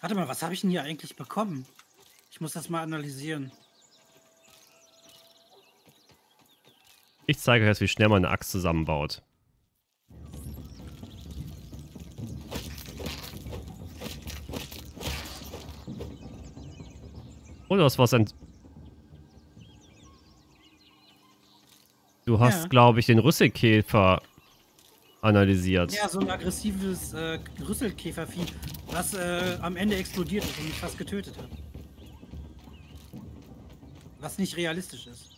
Warte mal, was habe ich denn hier eigentlich bekommen? Ich muss das mal analysieren. Ich zeige euch jetzt, wie schnell man eine Axt zusammenbaut. Oh, du hast was ent... Du hast, Ja. glaube ich, den Rüsselkäfer analysiert. Ja, so ein aggressives äh, Rüsselkäfervieh, was äh, am Ende explodiert ist und mich fast getötet hat. Was nicht realistisch ist.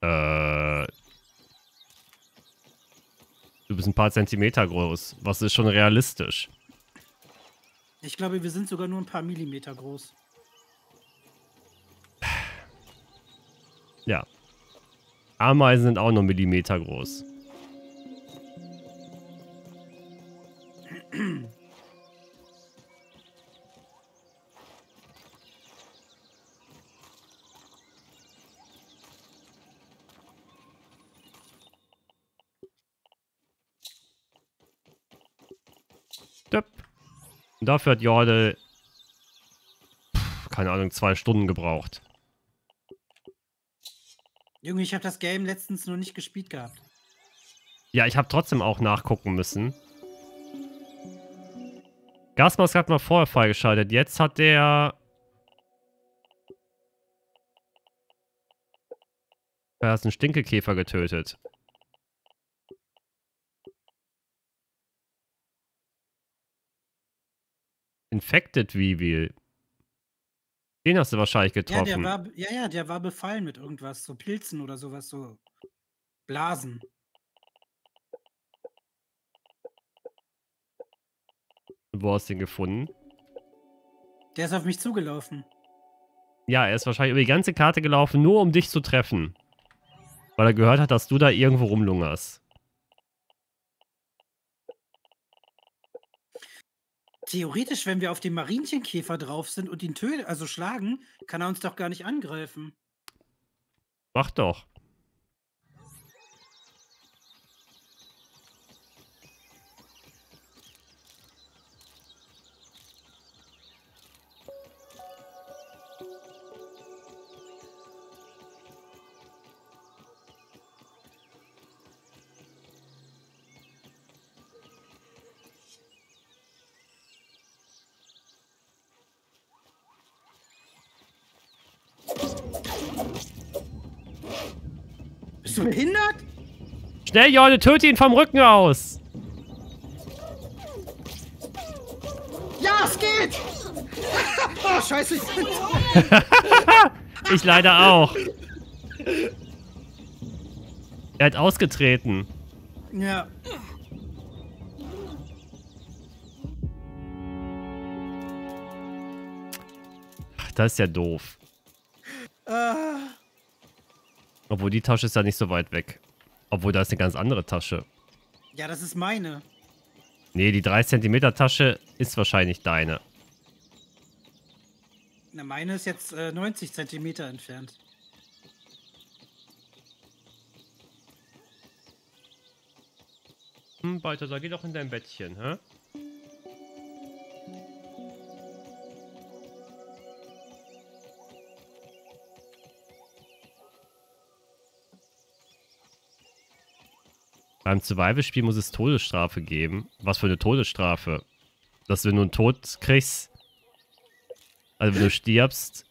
Äh... Du bist ein paar Zentimeter groß. Was ist schon realistisch? Ich glaube, wir sind sogar nur ein paar Millimeter groß. Ja. Ameisen sind auch nur Millimeter groß. Und dafür hat Jorde, pff, keine Ahnung, zwei Stunden gebraucht. Junge, ich habe das Game letztens noch nicht gespielt gehabt. Ja, ich habe trotzdem auch nachgucken müssen. Gasmask hat mal vorher freigeschaltet. Jetzt hat der... Er hat einen Stinkekäfer getötet. Infected Weevil. Den hast du wahrscheinlich Ja, getroffen. der war, ja, ja, der war befallen mit irgendwas, so Pilzen oder sowas, so Blasen. Wo hast du den gefunden? Der ist auf mich zugelaufen. Ja, er ist wahrscheinlich über die ganze Karte gelaufen, nur um dich zu treffen. Weil er gehört hat, dass du da irgendwo rumlungerst. Theoretisch, wenn wir auf dem Marienchenkäfer drauf sind und ihn töten, also schlagen, kann er uns doch gar nicht angreifen. Mach doch. Bist du behindert? Schnell, Jorne, töte ihn vom Rücken aus. Ja, es geht! oh, scheiße, ich bin Ich leider auch. Er hat ausgetreten. Ja. Das ist ja doof. Ah, Obwohl die Tasche ist ja nicht so weit weg. Obwohl da ist eine ganz andere Tasche. ja, das ist meine. Nee, die 3 cm Tasche ist wahrscheinlich deine. Na, meine ist jetzt äh, 90 Zentimeter entfernt. Hm, Balthasar, geh doch in dein Bettchen, hä? Beim Survival-Spiel muss es Todesstrafe geben. Was für eine Todesstrafe? Dass du, wenn du einen Tod kriegst, also wenn du stirbst.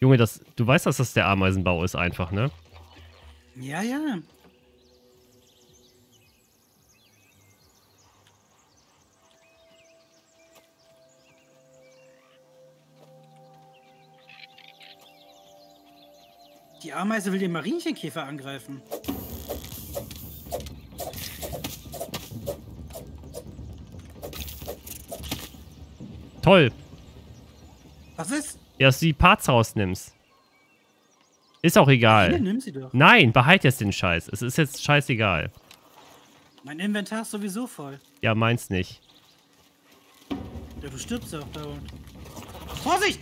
Junge, das, du weißt, dass das der Ameisenbau ist einfach, ne? Ja, ja. Die Ameise will den Marienchenkäfer angreifen. Toll. Was ist? Ja, dass du die Parts rausnimmst. Ist auch egal. nimm sie doch. Nein, behalt jetzt den Scheiß. Es ist jetzt scheißegal. Mein Inventar ist sowieso voll. Ja, meins nicht. Ja, du stirbst ja auch dauernd. Vorsicht!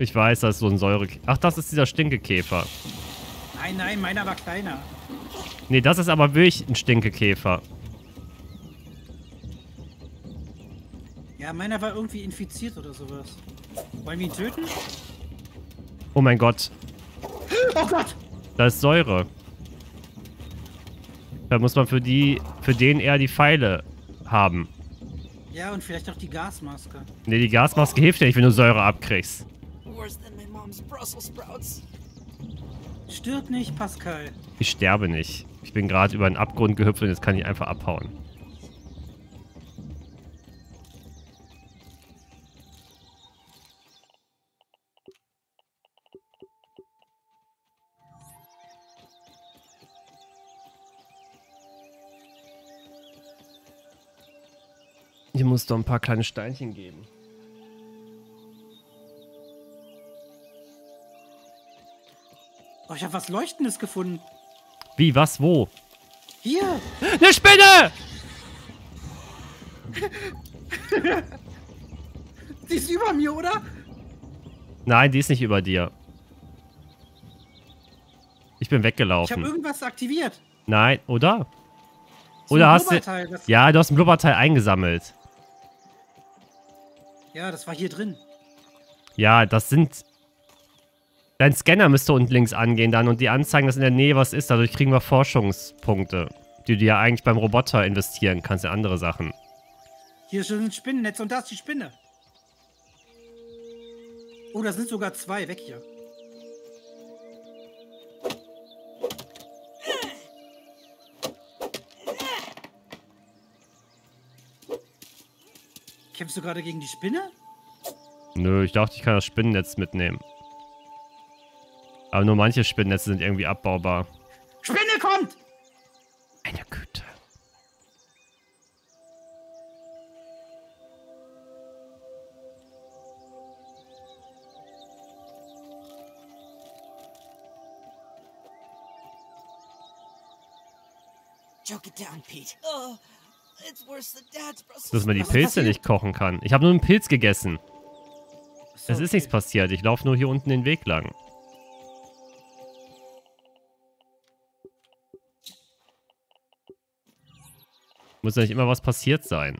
Ich weiß, das ist so ein Säure... Ach, das ist dieser Stinkekäfer. Nein, nein, meiner war kleiner. Nee, das ist aber wirklich ein Stinkekäfer. Ja, meiner war irgendwie infiziert oder sowas. Wollen wir ihn töten? Oh mein Gott. Oh Gott! Da ist Säure. Da muss man für die, für den eher die Pfeile haben. Ja, und vielleicht auch die Gasmaske. Ne, die Gasmaske hilft ja nicht, wenn du Säure abkriegst. Worse than my mom's Brussels sprouts. Stirb nicht, Pascal. Ich sterbe nicht. Ich bin gerade über einen Abgrund gehüpft und jetzt kann ich einfach abhauen. Hier muss doch ein paar kleine Steinchen geben. Oh, ich habe was Leuchtendes gefunden. Wie, was, wo? Hier! Eine Spinne! Sie ist über mir, oder? Nein, die ist nicht über dir. Ich bin Ich habe weggelaufen. irgendwas aktiviert. Nein, oder? So Oder hast du... Ja, du hast ein Blubberteil eingesammelt. Ja, das war hier drin. Ja, das sind... Dein Scanner müsste unten links angehen dann und die anzeigen, dass in der Nähe was ist. Dadurch kriegen wir Forschungspunkte, die du ja eigentlich beim Roboter investieren kannst in andere Sachen. Hier ist ein Spinnennetz und da ist die Spinne. Oh, da sind sogar zwei. Weg hier. Kämpfst du gerade gegen die Spinne? Nö, ich dachte, ich kann das Spinnennetz mitnehmen. Aber nur manche Spinnennetze sind irgendwie abbaubar. Spinne kommt! Eine Güte. Choke it down, Pete. Oh, Dass man die Pilze nicht kochen kann. Ich habe nur einen Pilz gegessen. Es ist nichts passiert. Ich laufe nur hier unten den Weg lang. Muss ja nicht immer was passiert sein.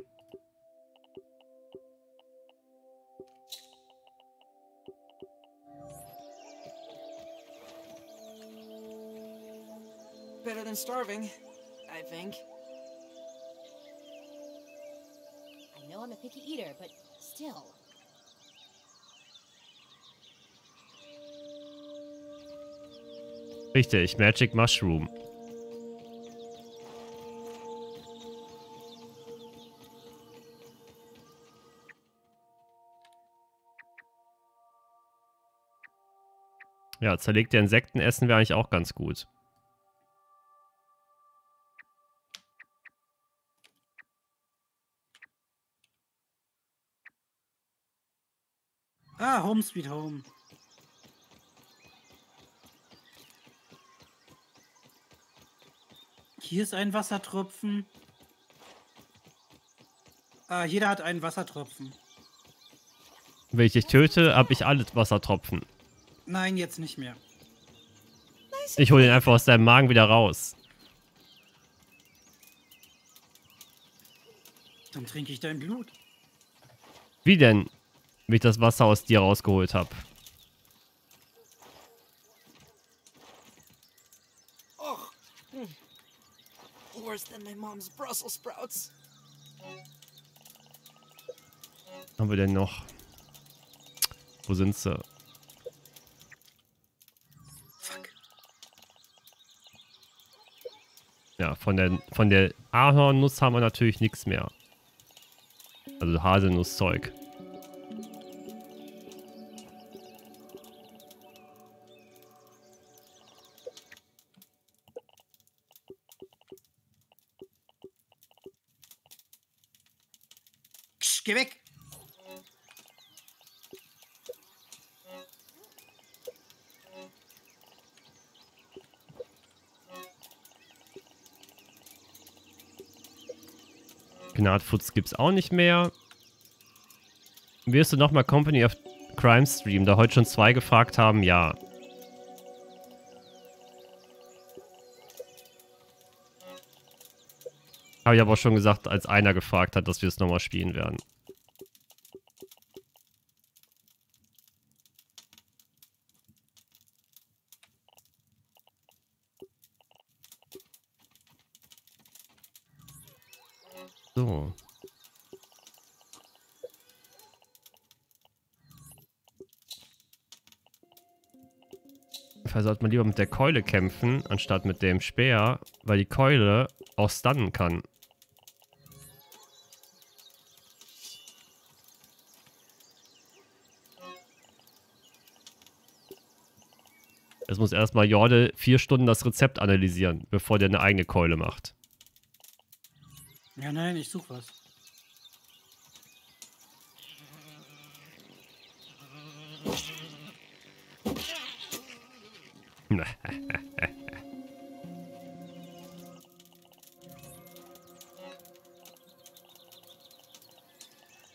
Better than starving, I think. Picky eater, but still. Richtig, Magic Mushroom. Ja, zerlegte Insekten essen wäre eigentlich auch ganz gut. Ah, Home Sweet Home. Hier ist ein Wassertropfen. Ah, jeder hat einen Wassertropfen. Wenn ich dich töte, habe ich alle Wassertropfen. Nein, jetzt nicht mehr. Ich hole ihn einfach aus deinem Magen wieder raus. Dann trinke ich dein Blut. Wie denn? Wie ich das Wasser aus dir rausgeholt habe. Worse than my mom's Brussels sprouts. Haben wir denn noch? Wo sind sie? Fuck. Ja, von der, von der Ahornnuss haben wir natürlich nichts mehr. Also Haselnusszeug. Gnadfutz gibt's auch nicht mehr. Wirst du nochmal Company of Crime Stream, da heute schon zwei gefragt haben? Ja. Habe ich aber auch schon gesagt, als einer gefragt hat, dass wir es nochmal spielen werden. so. Vielleicht sollte man lieber mit der Keule kämpfen, anstatt mit dem Speer, weil die Keule auch stunnen kann. Es muss erstmal Jorde vier Stunden das Rezept analysieren, bevor der eine eigene Keule macht. Ja, nein, ich suche was.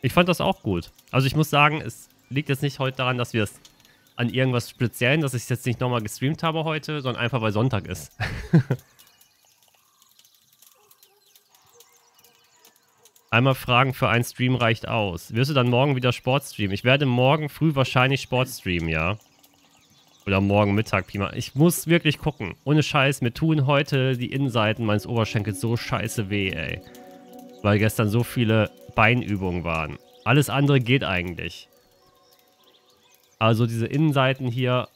Ich fand das auch gut. Also ich muss sagen, es liegt jetzt nicht heute daran, dass wir es an irgendwas Speziellen, dass ich es jetzt nicht nochmal gestreamt habe heute, sondern einfach weil Sonntag ist. Einmal fragen für einen Stream reicht aus. Wirst du dann morgen wieder Sport streamen? Ich werde morgen früh wahrscheinlich Sport streamen, ja. Oder morgen Mittag, Pima. Ich muss wirklich gucken. Ohne Scheiß, mir tun heute die Innenseiten meines Oberschenkels so scheiße weh, ey. Weil gestern so viele Beinübungen waren. Alles andere geht eigentlich. Also diese Innenseiten hier.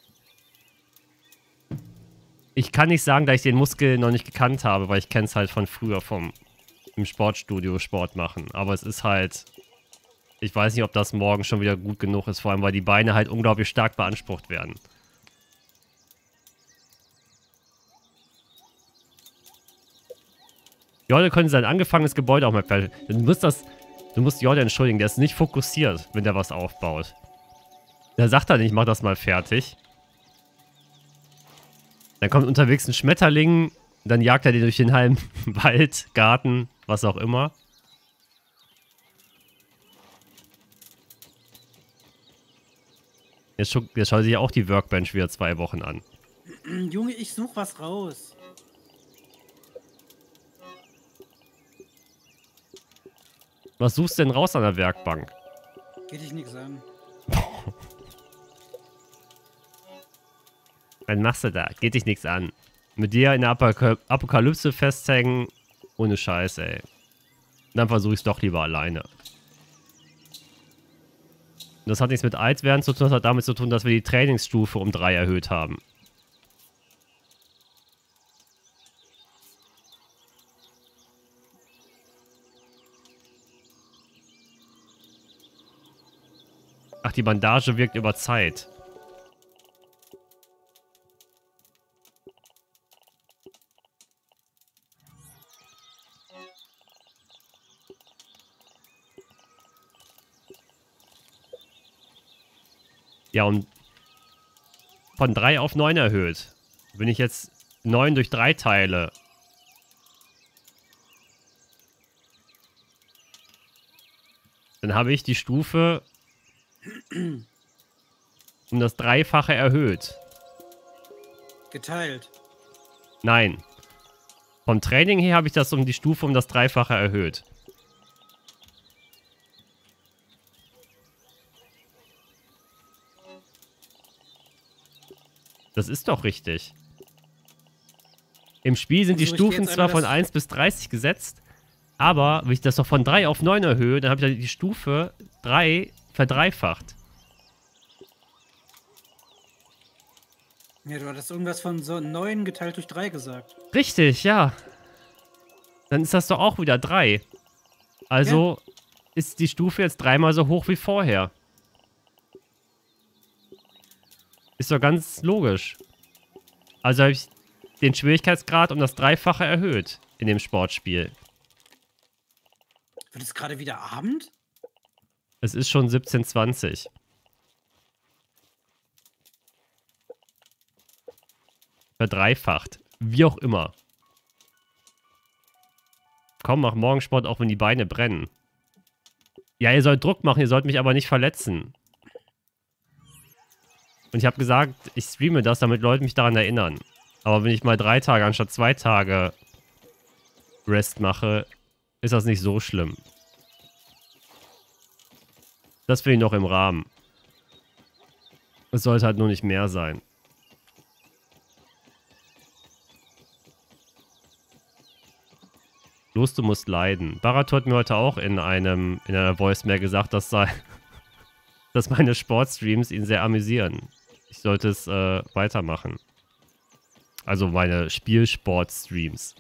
Ich kann nicht sagen, dass ich den Muskel noch nicht gekannt habe, weil ich kenne es halt von früher vom im Sportstudio Sport machen. Aber es ist halt... Ich weiß nicht, ob das morgen schon wieder gut genug ist, vor allem weil die Beine halt unglaublich stark beansprucht werden. Jorde könnte sein angefangenes Gebäude auch mal fertig. Du musst das. Du musst Jorde entschuldigen, der ist nicht fokussiert, wenn der was aufbaut. Der sagt dann, ich mach das mal fertig. Dann kommt unterwegs ein Schmetterling, dann jagt er den durch den halben Wald, Garten, was auch immer. Jetzt, schaut, sich auch die Workbench wieder zwei Wochen an. Junge, ich suche was raus. Was suchst du denn raus an der Werkbank? Geht dich nichts an. Was machst du da? Geht dich nichts an. Mit dir in der Apok Apokalypse festhängen, ohne Scheiße, ey. Dann versuche ich es doch lieber alleine. Das hat nichts mit Altwerden zu tun, das hat damit zu tun, dass wir die Trainingsstufe um drei erhöht haben. Ach, die Bandage wirkt über Zeit. Ja, und von 3 auf 9 erhöht. Wenn ich jetzt 9 durch 3 teile. Dann habe ich die Stufe um das Dreifache erhöht. Geteilt. Nein. Vom Training her habe ich das um die Stufe um das Dreifache erhöht. Das ist doch richtig. Im Spiel sind die Versuch ich Stufen zwar von das- 1 bis 30 gesetzt, aber wenn ich das doch von 3 auf 9 erhöhe, dann habe ich die Stufe 3 verdreifacht. Ja, du hattest irgendwas von so 9 geteilt durch 3 gesagt. Richtig, ja. Dann ist das doch auch wieder 3. Also ist die Stufe jetzt dreimal so hoch wie vorher. Ist doch ganz logisch. Also habe ich den Schwierigkeitsgrad um das Dreifache erhöht in dem Sportspiel. Wird es gerade wieder Abend? Es ist schon 17.20. Verdreifacht. Wie auch immer. Komm, mach Morgensport, auch wenn die Beine brennen. Ja, ihr sollt Druck machen, ihr sollt mich aber nicht verletzen. Und ich habe gesagt, ich streame das, damit Leute mich daran erinnern. Aber wenn ich mal drei Tage anstatt zwei Tage Rest mache, ist das nicht so schlimm. Das finde ich noch im Rahmen. Es sollte halt nur nicht mehr sein. Bloß du musst leiden. Barato hat mir heute auch in einem in einer Voicemail gesagt, dass, sei, dass meine Sportstreams ihn sehr amüsieren. Ich sollte es äh, weitermachen. Also meine Spielsport-Streams.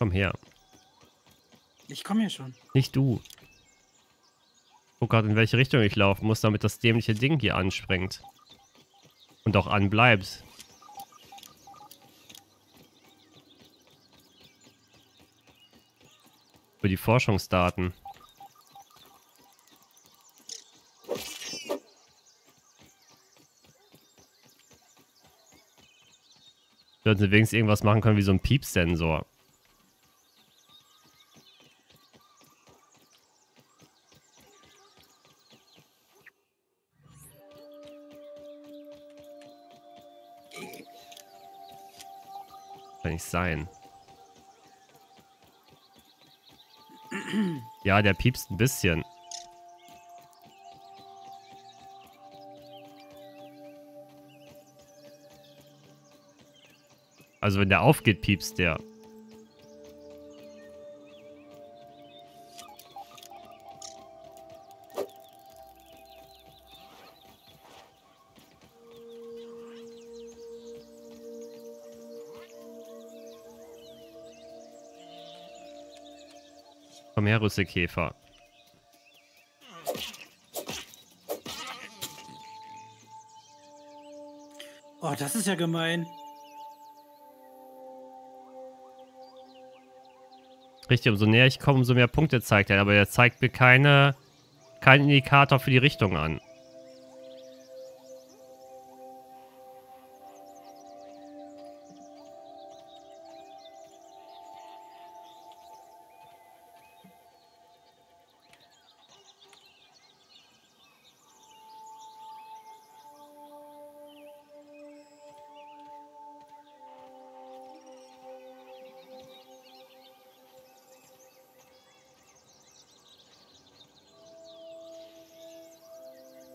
Komm her. Ich komme hier schon. Nicht du. Guck gerade, in welche Richtung ich laufen muss, damit das dämliche Ding hier anspringt. Und auch anbleibt. Für die Forschungsdaten. Sollten sie wenigstens irgendwas machen können wie so ein Piepsensor. Kann nicht sein. Ja, der piepst ein bisschen. Also wenn der aufgeht, piepst der. Komm her, Rüsselkäfer. Oh, das ist ja gemein. Richtig, umso näher ich komme, umso mehr Punkte zeigt er. Aber er zeigt mir keine, keinen Indikator für die Richtung an.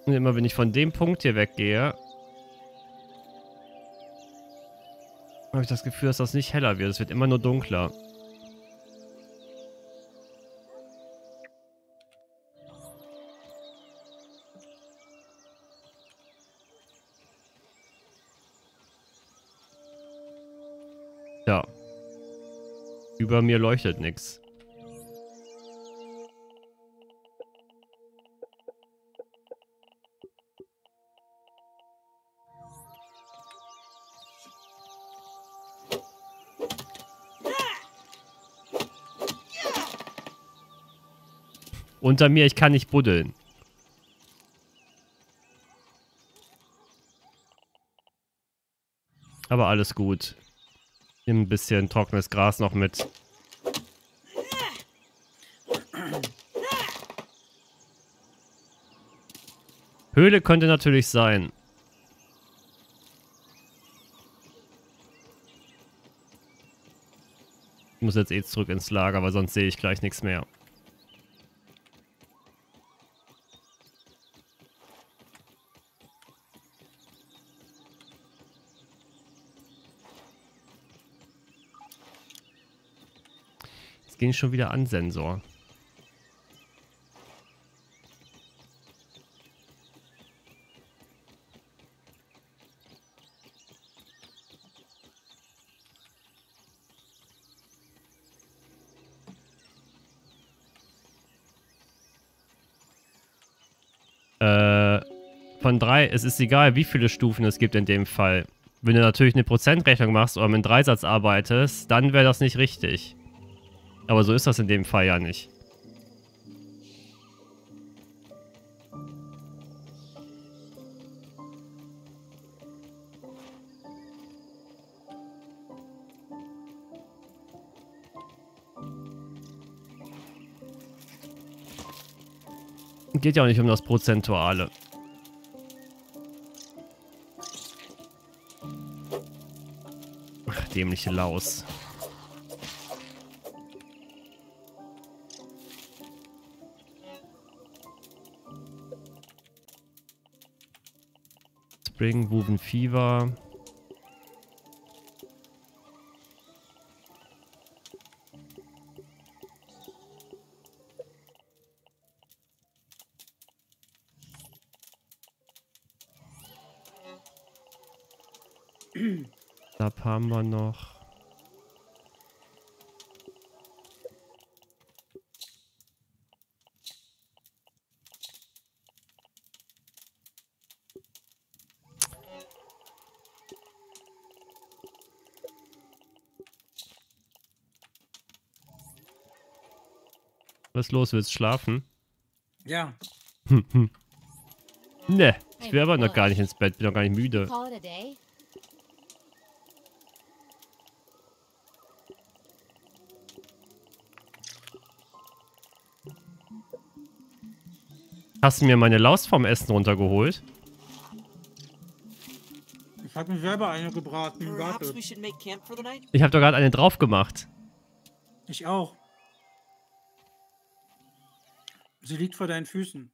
Und immer wenn ich von dem Punkt hier weggehe, habe ich das Gefühl, dass das nicht heller wird. Es wird immer nur dunkler. Ja. Über mir leuchtet nichts. Unter mir, ich kann nicht buddeln. Aber alles gut. Nimm ein bisschen trockenes Gras noch mit. Höhle könnte natürlich sein. Ich muss jetzt eh zurück ins Lager, weil sonst sehe ich gleich nichts mehr. Ging schon wieder an Sensor. Äh, von drei, es ist egal, wie viele Stufen es gibt in dem Fall. Wenn du natürlich eine Prozentrechnung machst oder mit einem Dreisatz arbeitest, dann wäre das nicht richtig. Aber so ist das in dem Fall ja nicht. Geht ja auch nicht um das Prozentuale. Ach, dämliche Laus. Woven Fever. Da haben wir noch. Was ist los? Willst du schlafen? Ja. Ne, ich will aber noch gar nicht ins Bett, bin noch gar nicht müde. Hast du mir meine Laus vom Essen runtergeholt? Ich habe mir selber eine gebraten. Ich habe doch gerade eine drauf gemacht. Ich auch. Sie liegt vor deinen Füßen.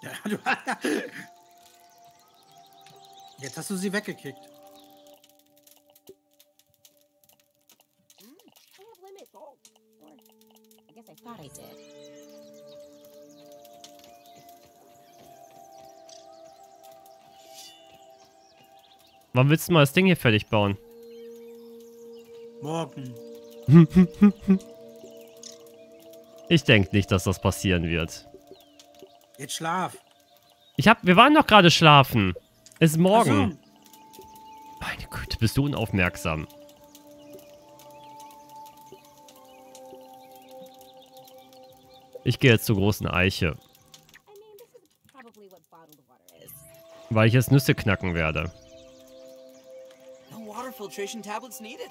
Ja, du. Jetzt hast du sie weggekickt. Wann willst du mal das Ding hier fertig bauen? Morgen. Ich denke nicht, dass das passieren wird. Jetzt schlaf. Ich hab, wir waren doch gerade schlafen. Es ist morgen. So. Meine Güte, bist du unaufmerksam. Ich gehe jetzt zur großen Eiche, weil ich jetzt Nüsse knacken werde. No water filtration tablets needed.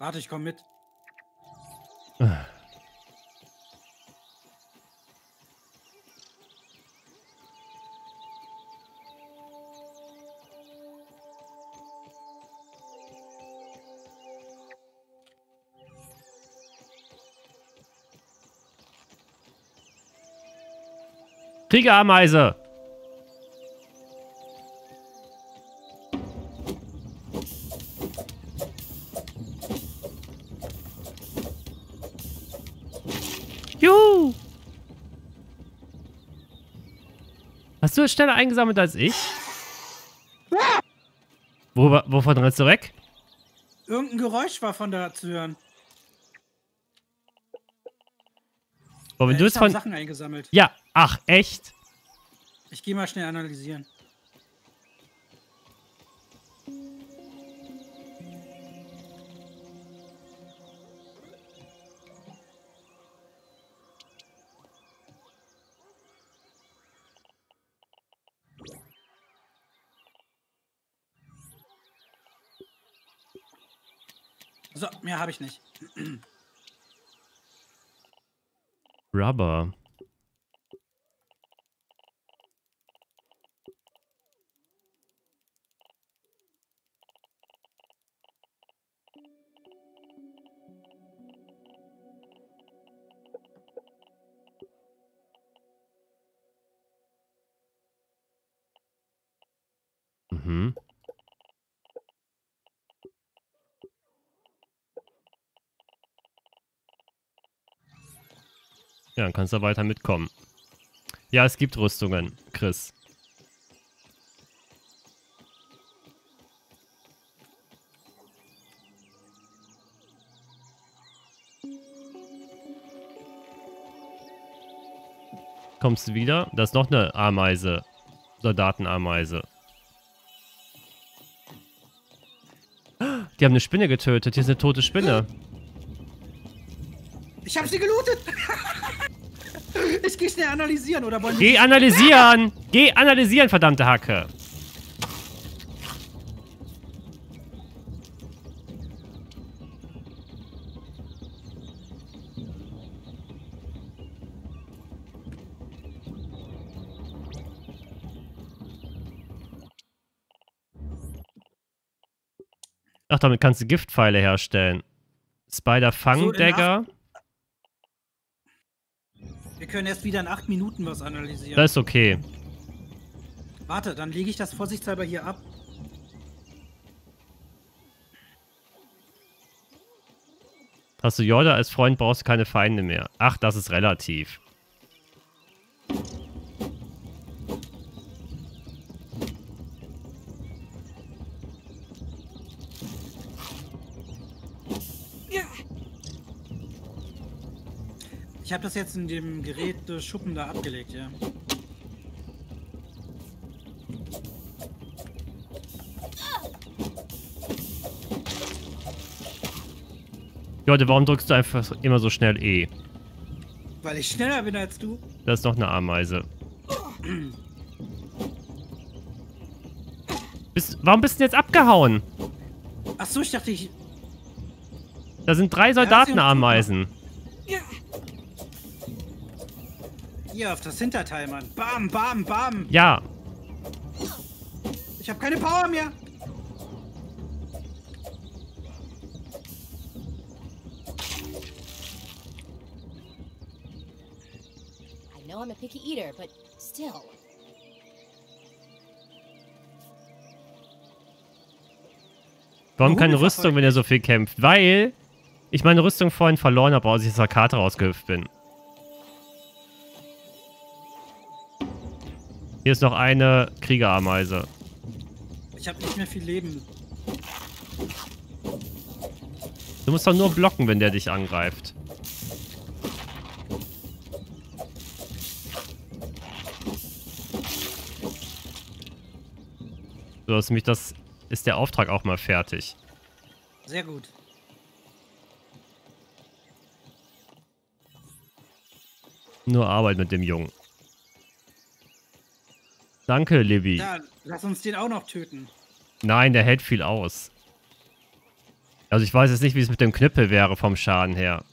Warte, ich komm mit. Kriegerameise! Schneller eingesammelt als ich? Wo, wovon rennst du weg? Irgendein Geräusch war von da zu hören. Wenn Äh, du es hab von... Sachen eingesammelt. Ja, ach, echt? Ich gehe mal schnell analysieren. Mehr habe ich nicht. Rubber. Dann kannst du weiter mitkommen. Ja, es gibt Rüstungen, Chris. Kommst du wieder? Da ist noch eine Ameise. Soldatenameise. Die haben eine Spinne getötet. Hier ist eine tote Spinne. Ich habe sie gelootet! Ich geh schnell analysieren, oder wollen Geh analysieren! Geh analysieren, verdammte Hacke! Ach, damit kannst du Giftpfeile herstellen. Spider Fang Dagger. So wir können erst wieder in acht Minuten was analysieren. Das ist okay. Warte, dann lege ich das vorsichtshalber hier ab. Hast du Yoda als Freund, brauchst du keine Feinde mehr. Ach, das ist relativ. Ich habe das jetzt in dem Gerät äh, Schuppen da abgelegt, ja. Yoda, warum drückst du einfach immer so schnell E? Weil ich schneller bin als du. Das ist noch eine Ameise. Bist, warum bist du jetzt abgehauen? Ach so, ich dachte, ich. Da sind drei Soldatenameisen. Yeah. Hier auf das Hinterteil, Mann. Bam, bam, bam. Ja, Ich habe keine Power mehr. I know I'm a picky eater, but still. warum keine Rüstung, wenn er so viel kämpft? Weil ich meine Rüstung vorhin verloren habe, als ich aus der Karte rausgehüpft bin. Hier ist noch eine Kriegerameise. Ich habe nicht mehr viel Leben. Du musst doch nur blocken, wenn der dich angreift. So, ist mich das ist der Auftrag auch mal fertig. Sehr gut. Nur Arbeit mit dem Jungen. Danke, Libby. Ja, lass uns den auch noch töten. Nein, der hält viel aus. Also ich weiß jetzt nicht, wie es mit dem Knüppel wäre vom Schaden her.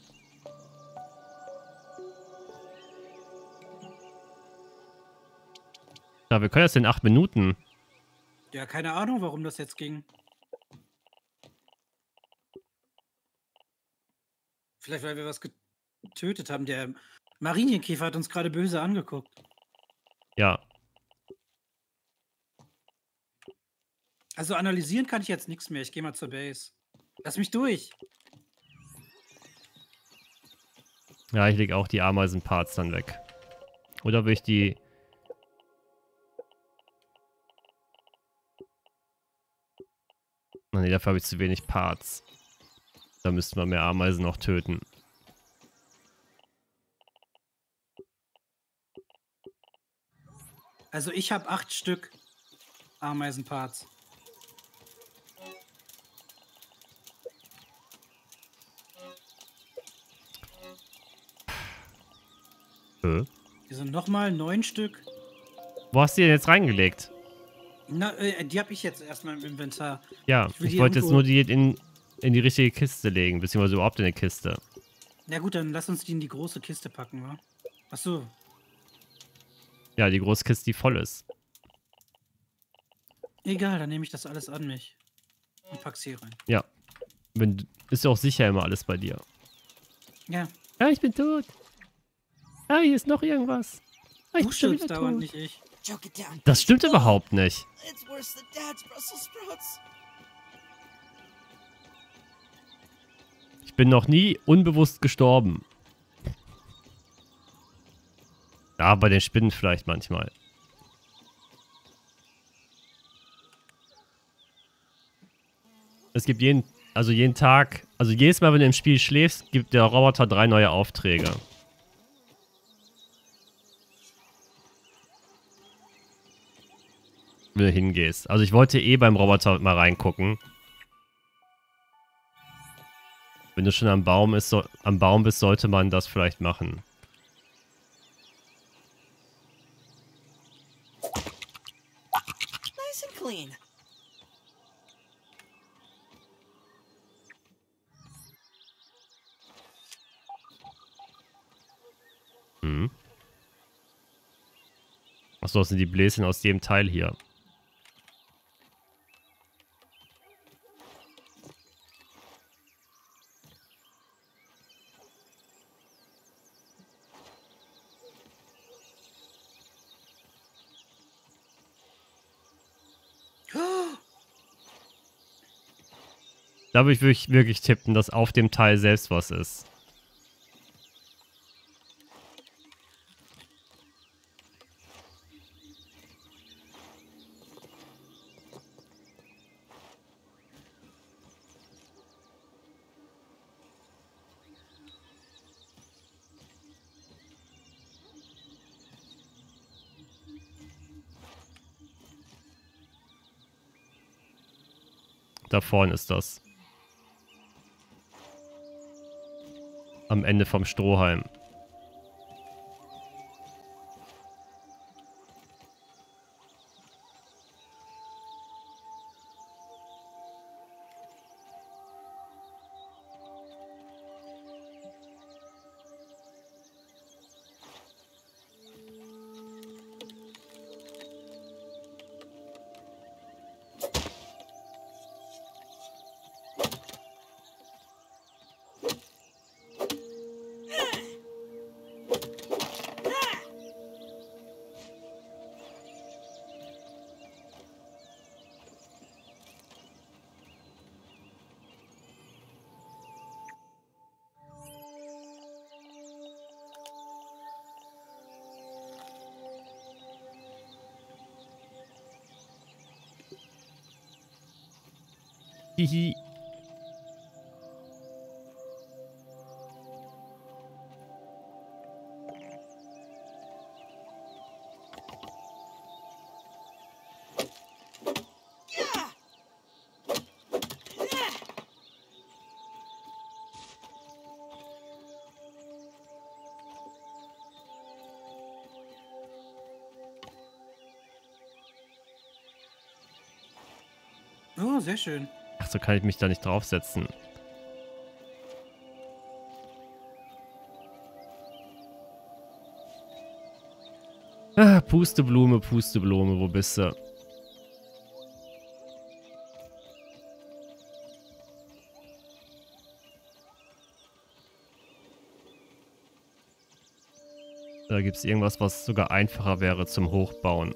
Ja, wir können jetzt in acht Minuten. Ja, keine Ahnung, warum das jetzt ging. Vielleicht, weil wir was getötet haben. Der Marienkäfer hat uns gerade böse angeguckt. Ja. Also analysieren kann ich jetzt nichts mehr. Ich gehe mal zur Base. Lass mich durch. Ja, ich lege auch die Ameisenparts dann weg. Oder will ich die... Nee, dafür habe ich zu wenig Parts. Da müssten wir mehr Ameisen noch töten. Also ich habe acht Stück Ameisenparts. Äh? Hier sind nochmal neun Stück. Wo hast du die denn jetzt reingelegt? Na, äh, die habe ich jetzt erstmal im Inventar. Ja, Ich ich wollte jetzt nur die in, in die richtige Kiste legen, beziehungsweise überhaupt in eine Kiste. Na gut, dann lass uns die in die große Kiste packen, wa? Ach so. Ja, die große Kiste, die voll ist. Egal, dann nehme ich das alles an mich. Und pack's hier rein. Ja. Wenn, ist ja auch sicher immer alles bei dir. Ja, Ja, ich bin tot. Ah, hier ist noch irgendwas. Ah, ich du bin dauernd, tot. nicht ich. Das stimmt überhaupt nicht. Ich bin noch nie unbewusst gestorben. Ja, bei den Spinnen vielleicht manchmal. Es gibt jeden, also jeden Tag, also jedes Mal, wenn du im Spiel schläfst, gibt der Roboter drei neue Aufträge. Hingehst. Also ich wollte eh beim Roboter mal reingucken. Wenn du schon am Baum, ist, so, am Baum bist, sollte man das vielleicht machen. Nice and clean. Hm. Achso, das sind die Bläschen aus dem Teil hier. Da würde ich wirklich, tippen, dass auf dem Teil selbst was ist. Da vorne ist das. Am Ende vom Strohhalm. Hihi. Oh, sehr schön. Ach, so kann ich mich da nicht draufsetzen. Ah, Pusteblume, Pusteblume, wo bist du? Da gibt es irgendwas, was sogar einfacher wäre zum Hochbauen.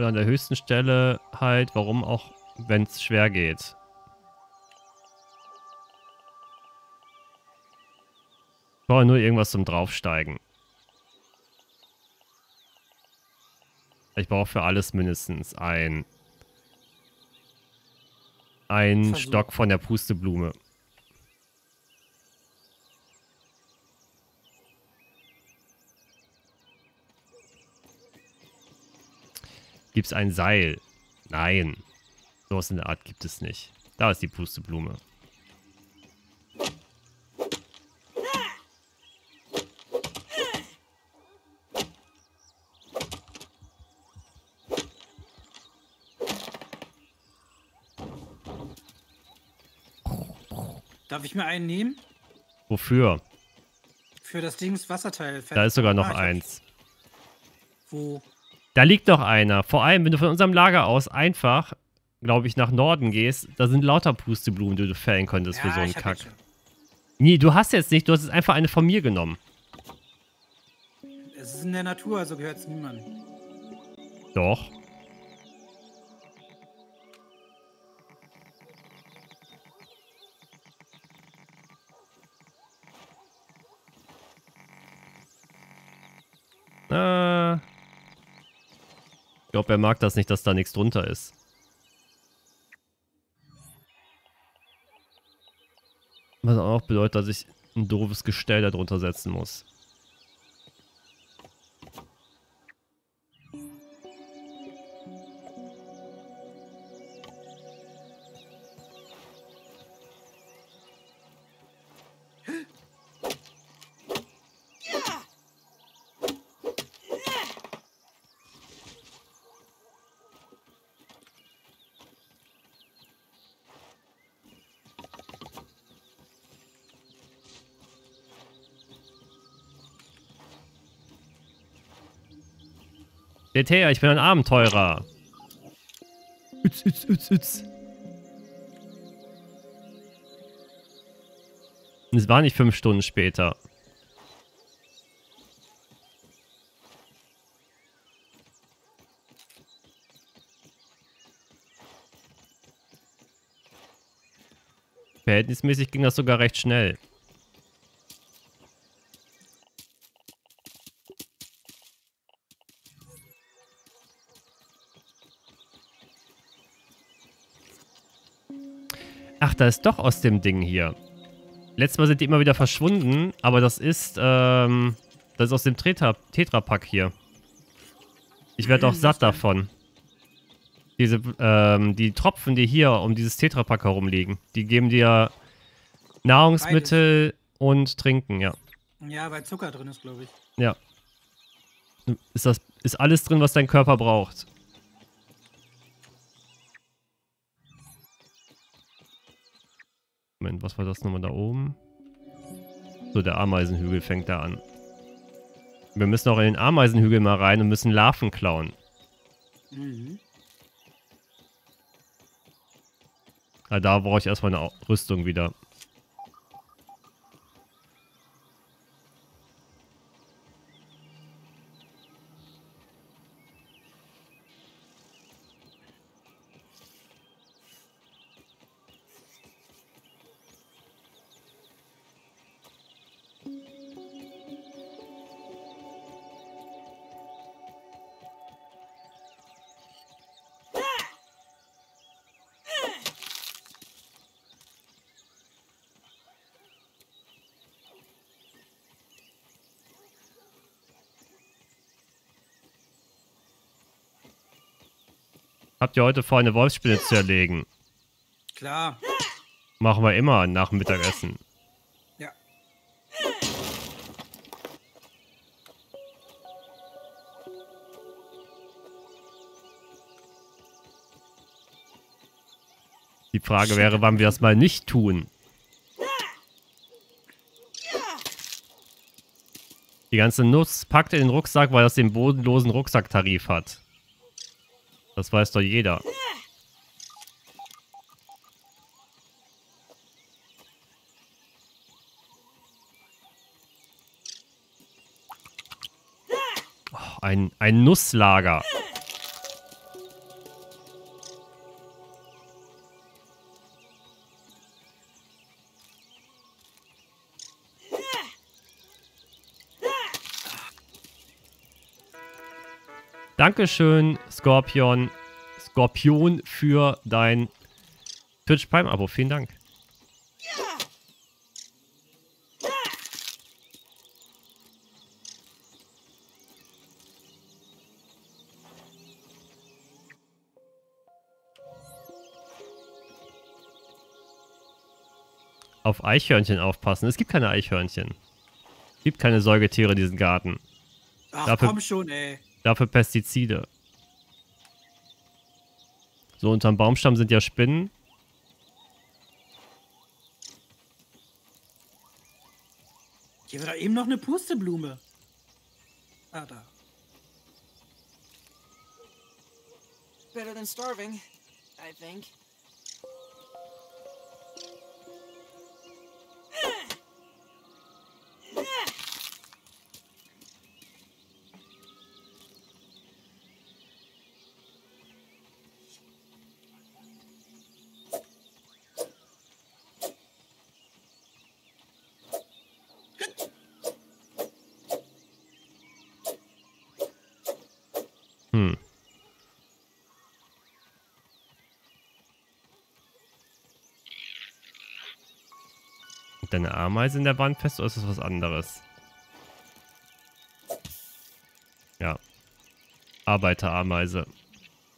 Oder an der höchsten Stelle halt, warum auch, wenn es schwer geht. Ich brauche nur irgendwas zum Draufsteigen. Ich brauche für alles mindestens ein... Ein Versuch. Stock von der Pusteblume. Gibt es ein Seil? Nein. Sowas in der Art gibt es nicht. Da ist die Pusteblume. Darf ich mir einen nehmen? Wofür? Für das Dings Wasserteil. Da ist sogar noch Ah, eins. Wo? Da liegt noch einer. Vor allem, wenn du von unserem Lager aus einfach, glaube ich, nach Norden gehst, da sind lauter Pusteblumen, die du fällen könntest für so einen Kack. Nee, du hast jetzt nicht, du hast jetzt einfach eine von mir genommen. Es ist in der Natur, also gehört es niemandem. Doch. Äh. Ich glaube, er mag das nicht, dass da nichts drunter ist. Was auch bedeutet, dass ich ein doofes Gestell darunter setzen muss. Geht her, ich bin ein Abenteurer. Ütz, ütz, ütz, ütz. Und es war nicht fünf Stunden später. Verhältnismäßig ging das sogar recht schnell. Da ist doch aus dem Ding hier. Letztes Mal sind die immer wieder verschwunden, aber das ist, ähm, das ist aus dem Tetra Tetrapack hier. Ich werde auch Hm, satt davon. Diese, ähm, die Tropfen, die hier um dieses Tetrapack herumliegen, die geben dir Nahrungsmittel und Trinken, ja. Ja, weil Zucker drin ist, glaube ich. Ja. Ist das, ist alles drin, was dein Körper braucht. Moment, was war das nochmal da oben? So, der Ameisenhügel fängt da an. Wir müssen auch in den Ameisenhügel mal rein und müssen Larven klauen. Mhm. Ah, da brauche ich erstmal eine Rüstung wieder. Habt ihr heute vor, eine Wolfsspinne zu erlegen? Klar. Machen wir immer nach dem Mittagessen. Ja. Die Frage wäre, wann wir das mal nicht tun. Die ganze Nuss packt in den Rucksack, weil das den bodenlosen Rucksacktarif hat. Das weiß doch jeder. Oh, ein, ein Nusslager. Dankeschön, Scorpion. Skorpion für dein Twitch Prime Abo. Vielen Dank. Auf Eichhörnchen aufpassen. Es gibt keine Eichhörnchen. Es gibt keine Säugetiere in diesem Garten. Ach, Dafür- komm schon, ey. Dafür Pestizide. So, unterm Baumstamm sind ja Spinnen. Hier war doch eben noch eine Pusteblume. Ah, da. Better than starving, I think. Liegt Deine Ameise in der Wand fest oder ist das was anderes? Ja. Arbeiterameise.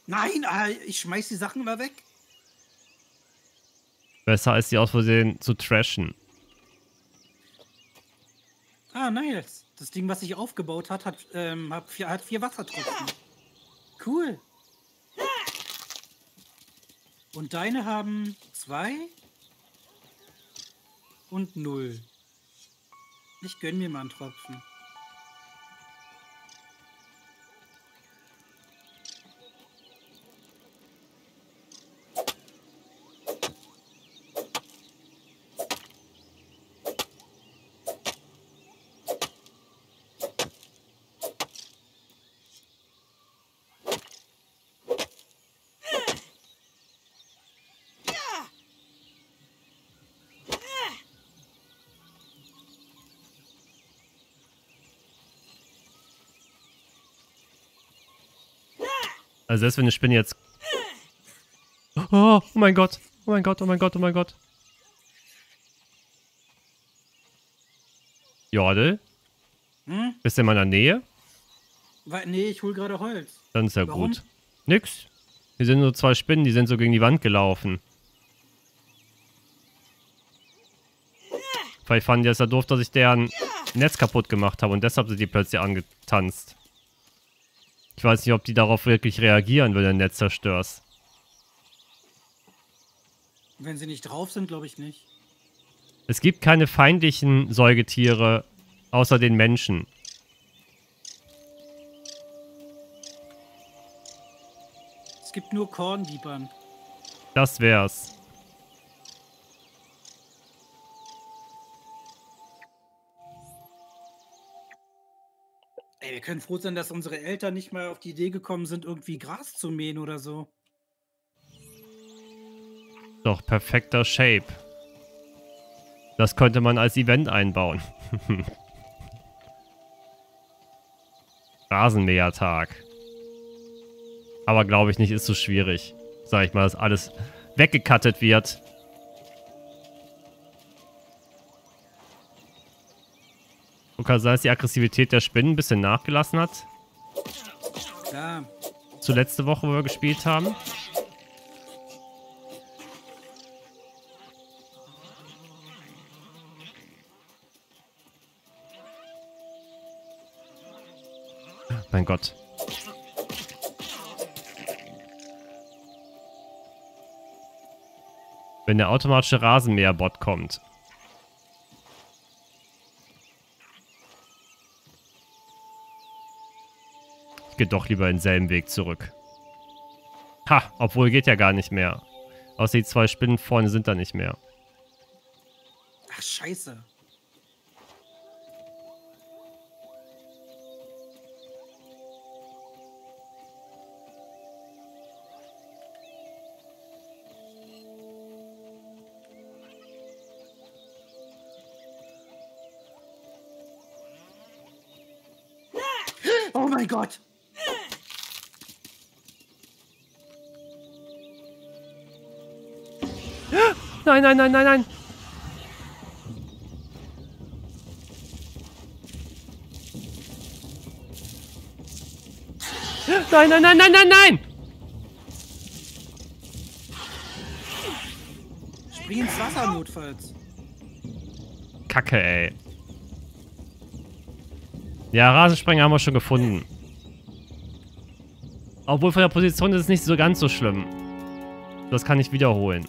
Nein, ah, ich schmeiß die Sachen immer weg. Besser als die aus Versehen zu trashen. Ah, nice. Das Ding, was sich aufgebaut hat, hat, ähm, hat, vier, hat vier Wassertropfen. Cool. Und deine haben zwei und null. Ich gönn mir mal einen Tropfen. Also selbst wenn eine Spinne jetzt... Oh, oh mein Gott. Oh mein Gott, oh mein Gott, oh mein Gott. Jordel, Hm? bist du in meiner Nähe? Wa- Nee, ich hol gerade Holz. Dann ist ja Warum? gut. Nix. Hier sind nur zwei Spinnen, die sind so gegen die Wand gelaufen. Vielleicht fanden die es ja doof, dass ich deren Netz kaputt gemacht habe und deshalb sind die plötzlich angetanzt. Ich weiß nicht, ob die darauf wirklich reagieren, wenn du ein Netz zerstörst. Wenn sie nicht drauf sind, glaube ich nicht. Es gibt keine feindlichen Säugetiere außer den Menschen. Es gibt nur Korndiebern. Das wär's. Ey, wir können froh sein, dass unsere Eltern nicht mal auf die Idee gekommen sind, irgendwie Gras zu mähen oder so. Doch, perfekter Shape. Das könnte man als Event einbauen. Rasenmähertag. Aber glaube ich nicht, ist so schwierig. Sag ich mal, dass alles weggekattet wird. Und kann sein, dass die Aggressivität der Spinnen ein bisschen nachgelassen hat. Ja, Zu letzte Woche, wo wir gespielt haben. Mein Gott. Wenn der automatische Rasenmäherbot kommt. Gehe doch lieber denselben Weg zurück. Ha, obwohl geht ja gar nicht mehr. Außer die zwei Spinnen vorne sind da nicht mehr. ach scheiße. Oh mein Gott! Nein, nein, nein, nein, nein. Nein, nein, nein, nein, nein, nein! Spring ins Wasser notfalls. Kacke, ey. Ja, Rasensprenger haben wir schon gefunden. Obwohl von der Position ist es nicht so ganz so schlimm. Das kann ich wiederholen.